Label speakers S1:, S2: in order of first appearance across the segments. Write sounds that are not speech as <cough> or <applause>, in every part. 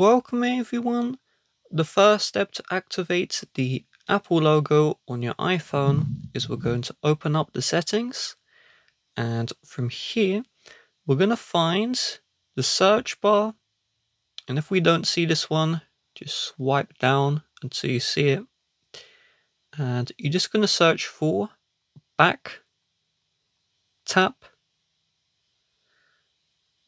S1: Welcome everyone. The first step to activate the Apple logo on your iPhone is we're going to open up the settings. And from here we're going to find the search bar. And if we don't see this one just swipe down until you see it. And you're just going to search for back tap.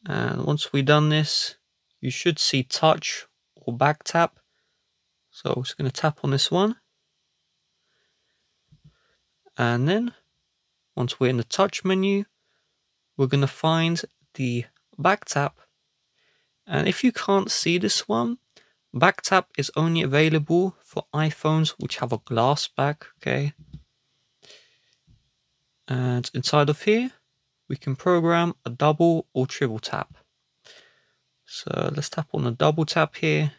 S1: And once we've done this you should see touch or back tap. So I'm just going to tap on this one. And then once we're in the touch menu we're going to find the back tap. And if you can't see this one back tap is only available for iPhones which have a glass back okay? And inside of here we can program a double or triple tap so let's tap on the double tap here.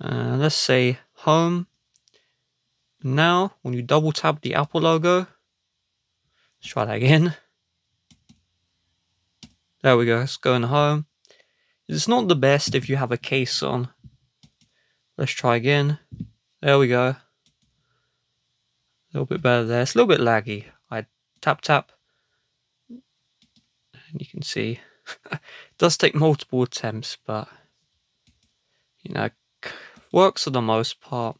S1: Uh, let's say home. Now when you double tap the Apple logo let's try that again. There we go it's going home. It's not the best if you have a case on. Let's try again. There we go. A little bit better there. It's a little bit laggy. I tap tap. And you can see <laughs> does take multiple attempts but you know works for the most part.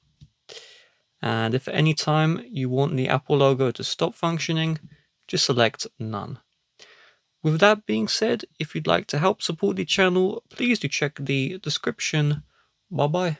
S1: And if at any time you want the Apple logo to stop functioning just select none. With that being said if you'd like to help support the channel please do check the description. Bye bye